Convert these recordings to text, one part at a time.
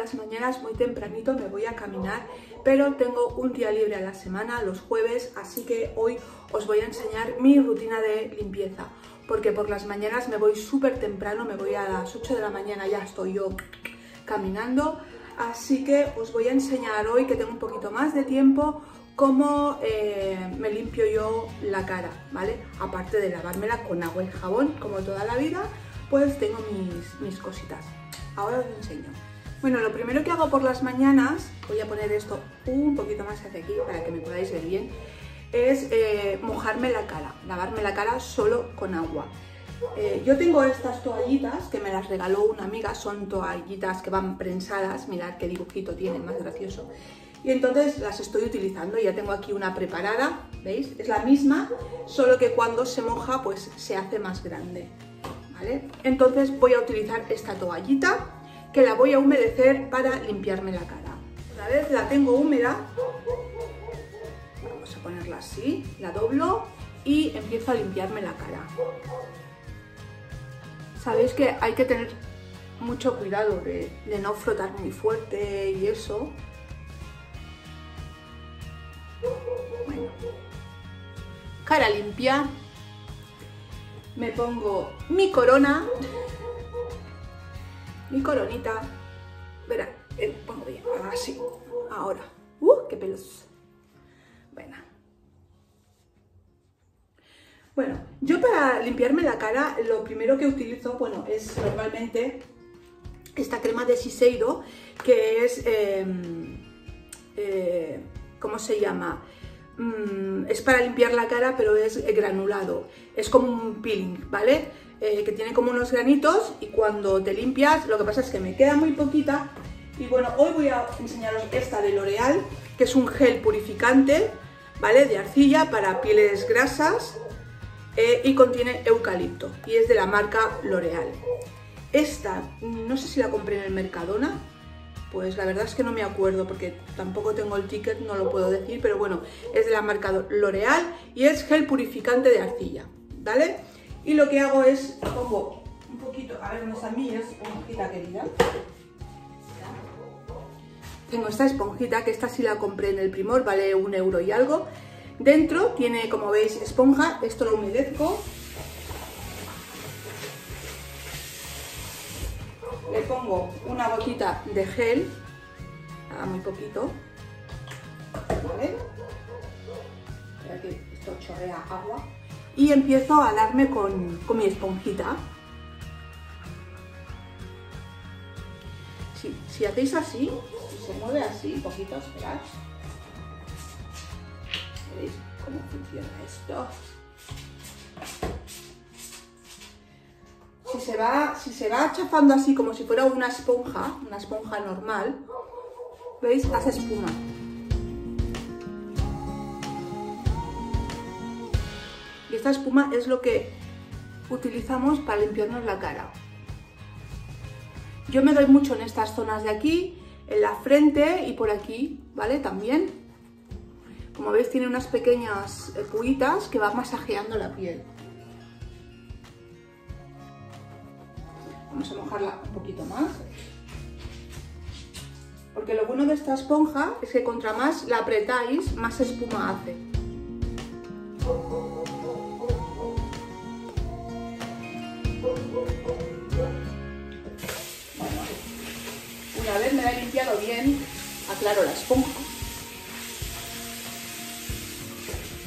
las mañanas muy tempranito me voy a caminar, pero tengo un día libre a la semana, los jueves, así que hoy os voy a enseñar mi rutina de limpieza. Porque por las mañanas me voy súper temprano, me voy a las 8 de la mañana, ya estoy yo caminando. Así que os voy a enseñar hoy, que tengo un poquito más de tiempo, cómo eh, me limpio yo la cara, ¿vale? Aparte de lavármela con agua y jabón, como toda la vida, pues tengo mis, mis cositas. Ahora os enseño. Bueno, lo primero que hago por las mañanas, voy a poner esto un poquito más hacia aquí para que me podáis ver bien, es eh, mojarme la cara, lavarme la cara solo con agua. Eh, yo tengo estas toallitas que me las regaló una amiga, son toallitas que van prensadas, mirad qué dibujito tienen, más gracioso. Y entonces las estoy utilizando, ya tengo aquí una preparada, ¿veis? Es la misma, solo que cuando se moja pues se hace más grande. Entonces voy a utilizar esta toallita que la voy a humedecer para limpiarme la cara. Una vez la tengo húmeda, vamos a ponerla así, la doblo y empiezo a limpiarme la cara. Sabéis que hay que tener mucho cuidado de, no frotar muy fuerte y eso. Bueno, cara limpia, me pongo mi corona, mi coronita, verá, eh, pongo bien, así, ahora, ¡uh, qué pelos! Bueno. Bueno, yo para limpiarme la cara, lo primero que utilizo, bueno, es normalmente esta crema de Shiseido, que es, em, eh, ¿cómo se llama? Mm, es para limpiar la cara, pero es granulado. Es como un peeling, ¿vale? Eh, que tiene como unos granitos y cuando te limpias, lo que pasa es que me queda muy poquita. Y bueno, hoy voy a enseñaros esta de L'Oreal, que es un gel purificante, ¿vale? De arcilla para pieles grasas eh, y contiene eucalipto y es de la marca L'Oreal. Esta, no sé si la compré en el Mercadona, pues la verdad es que no me acuerdo porque tampoco tengo el ticket, no lo puedo decir, pero bueno, es de la marca L'Oreal y es gel purificante de arcilla, ¿vale? Y lo que hago es, pongo un poquito, a ver, está mi esponjita querida. Tengo esta esponjita, que esta sí la compré en el Primor, vale un euro y algo. Dentro tiene, como veis, esponja, esto lo humedezco le pongo una gotita de gel, muy poquito, ¿vale? esto chorrea agua. Y empiezo a darme con, mi esponjita. Si, hacéis así, si se mueve así, poquito, esperad. ¿Veis cómo funciona esto? si se va, si se va chafando así como si fuera una esponja, una esponja normal, ¿veis? Hace espuma. Esta espuma es lo que utilizamos para limpiarnos la cara. Yo me doy mucho en estas zonas de aquí, en la frente y por aquí, ¿vale? También. Como veis tiene unas pequeñas puitas que van masajeando la piel. Vamos a mojarla un poquito más. Porque lo bueno de esta esponja es que contra más la apretáis, más espuma hace. Una vez me la he limpiado bien, aclaro la esponja,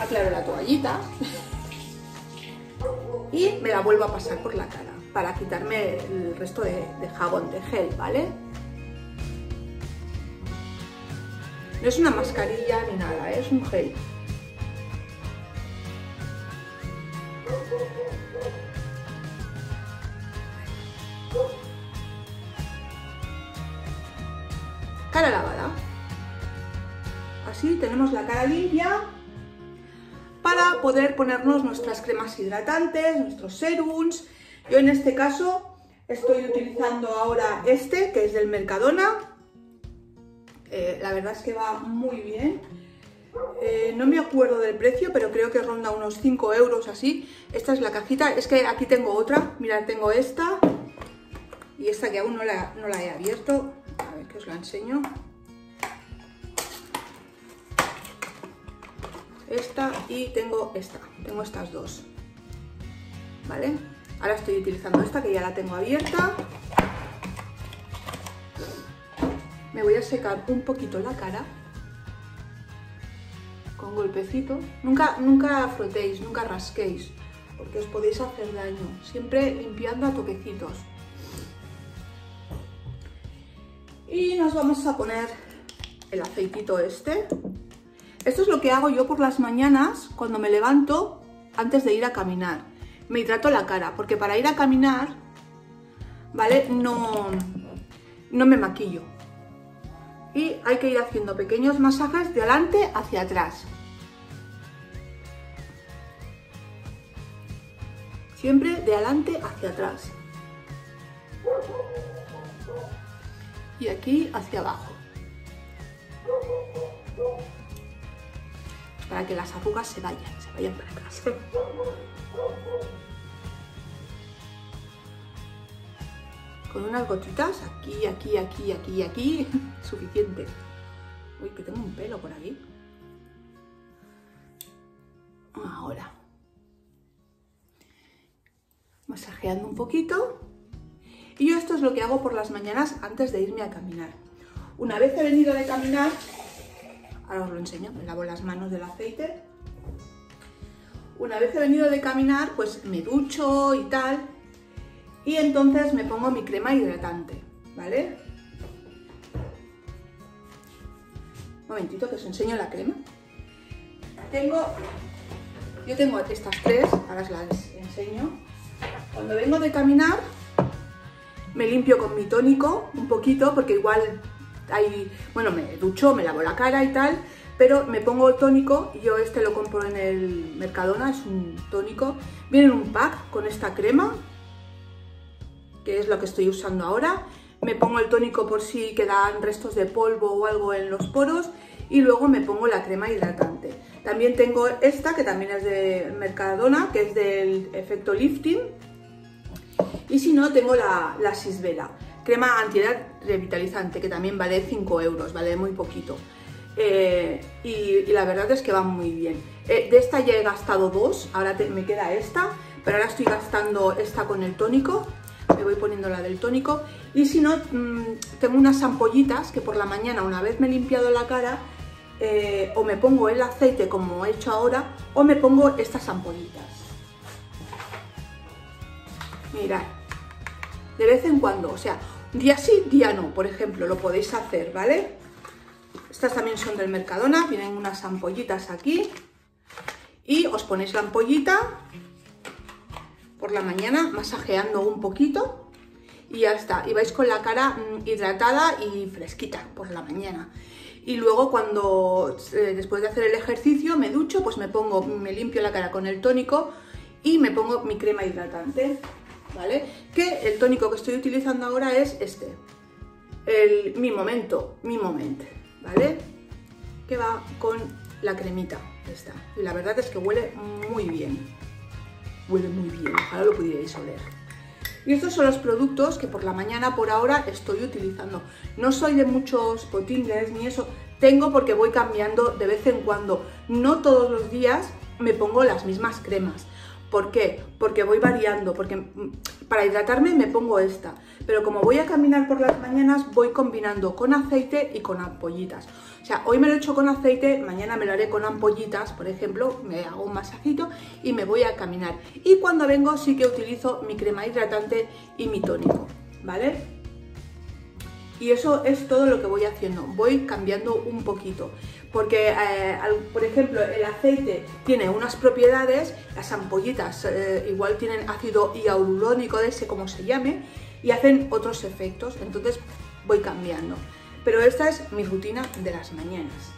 aclaro la toallita y me la vuelvo a pasar por la cara para quitarme el resto de, jabón, de gel, ¿vale? No es una mascarilla ni nada, ¿eh? es un gel. Cara lavada. Así tenemos la cara limpia para poder ponernos nuestras cremas hidratantes, nuestros serums yo en este caso estoy utilizando ahora este, que es del Mercadona. Eh, la verdad es que va muy bien. Eh, no me acuerdo del precio, pero creo que ronda unos 5 euros así. Esta es la cajita. Es que aquí tengo otra. Mirad, tengo esta. y esta que aún no no la he abierto, a ver que os la enseño. Esta y tengo esta, tengo estas dos, ¿vale? Ahora estoy utilizando esta que ya la tengo abierta. Me voy a secar un poquito la cara con golpecitos. Nunca, nunca frotéis, nunca rasquéis, porque os podéis hacer daño. Siempre limpiando a toquecitos. Y nos vamos a poner el aceitito este. Esto es lo que hago yo por las mañanas cuando me levanto antes de ir a caminar. Me hidrato la cara, porque para ir a caminar, ¿vale? No, no me maquillo. Y hay que ir haciendo pequeños masajes de adelante hacia atrás. Siempre de adelante hacia atrás. Y aquí hacia abajo. Para que las arrugas se vayan, se vayan para atrás. Con unas gotitas, aquí, aquí, aquí, aquí, aquí, suficiente. Uy, que tengo un pelo por aquí. Ahora. Masajeando un poquito. Y yo esto es lo que hago por las mañanas antes de irme a caminar. Una vez he venido de caminar, ahora os lo enseño, me lavo las manos del aceite. Una vez he venido de caminar, pues me ducho y tal, y entonces me pongo mi crema hidratante, ¿vale? Un momentito que os enseño la crema. Tengo, yo tengo estas tres, ahora os las enseño. Cuando vengo de caminar, me limpio con mi tónico un poquito, porque igual hay, bueno, me ducho, me lavo la cara y tal, pero me pongo el tónico, yo este lo compro en el Mercadona, es un tónico, viene en un pack con esta crema, que es lo que estoy usando ahora. Me pongo el tónico por si quedan restos de polvo o algo en los poros y luego me pongo la crema hidratante. También tengo esta que también es de Mercadona, que es del efecto lifting. Y si no, tengo la, la Sisvela, crema antiedad revitalizante, que también vale 5 euros, vale muy poquito. Eh, y, la verdad es que va muy bien. Eh, de esta ya he gastado dos, ahora me queda esta, pero ahora estoy gastando esta con el tónico me voy poniendo la del tónico y si no, mm, tengo unas ampollitas que por la mañana una vez me he limpiado la cara eh, o me pongo el aceite como he hecho ahora o me pongo estas ampollitas. Mirad, de vez en cuando, o sea, día sí, día no, por ejemplo, lo podéis hacer, ¿vale? Estas también son del Mercadona, vienen unas ampollitas aquí y os ponéis la ampollita por la mañana masajeando un poquito y ya está. Y vais con la cara mm, hidratada y fresquita por la mañana. Y luego cuando, eh, después de hacer el ejercicio, me ducho, pues me pongo, me limpio la cara con el tónico y me pongo mi crema hidratante, ¿vale? Que el tónico que estoy utilizando ahora es este, el Mi Momento, Mi Moment, ¿vale? Que va con la cremita esta. Y la verdad es que huele muy bien huele muy bien, ojalá lo pudierais oler. Y estos son los productos que por la mañana por ahora estoy utilizando. No soy de muchos potines ni eso, tengo porque voy cambiando de vez en cuando. No todos los días me pongo las mismas cremas. ¿Por qué? Porque voy variando, porque para hidratarme me pongo esta, pero como voy a caminar por las mañanas voy combinando con aceite y con ampollitas. O sea, hoy me lo he hecho con aceite, mañana me lo haré con ampollitas, por ejemplo, me hago un masajito y me voy a caminar. Y cuando vengo sí que utilizo mi crema hidratante y mi tónico, ¿vale? Y eso es todo lo que voy haciendo, voy cambiando un poquito. Porque, eh, por ejemplo, el aceite tiene unas propiedades, las ampollitas eh, igual tienen ácido hialurónico, de ese como se llame, y hacen otros efectos, entonces voy cambiando. Pero esta es mi rutina de las mañanas.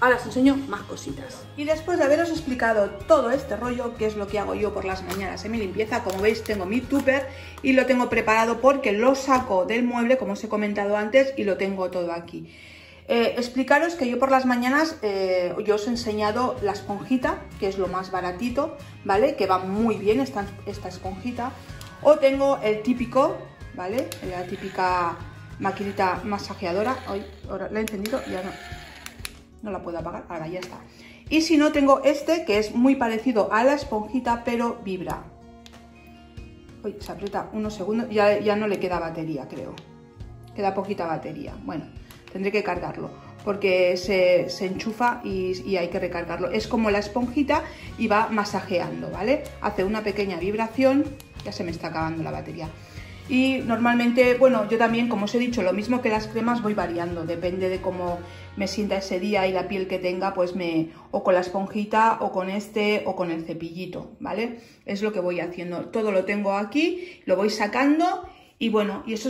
Ahora os enseño más cositas. Y después de haberos explicado todo este rollo, que es lo que hago yo por las mañanas en mi limpieza, como veis tengo mi tupper y lo tengo preparado porque lo saco del mueble, como os he comentado antes, y lo tengo todo aquí. Eh, explicaros que yo por las mañanas, eh, yo os he enseñado la esponjita, que es lo más baratito, ¿vale? Que va muy bien esta, esta esponjita. O tengo el típico ¿vale? La típica maquinita masajeadora. Hoy, ahora la he encendido ya no, no la puedo apagar. Ahora ya está. Y si no, tengo este que es muy parecido a la esponjita, pero vibra. Uy, se aprieta unos segundos. Ya, ya no le queda batería, creo. Queda poquita batería. Bueno, tendré que cargarlo porque se, se enchufa y, y, hay que recargarlo. Es como la esponjita y va masajeando, ¿vale? Hace una pequeña vibración. Ya se me está acabando la batería. Y normalmente, bueno, yo también, como os he dicho, lo mismo que las cremas voy variando, depende de cómo me sienta ese día y la piel que tenga, pues me, o con la esponjita, o con este, o con el cepillito, ¿vale? Es lo que voy haciendo. Todo lo tengo aquí, lo voy sacando y bueno, y eso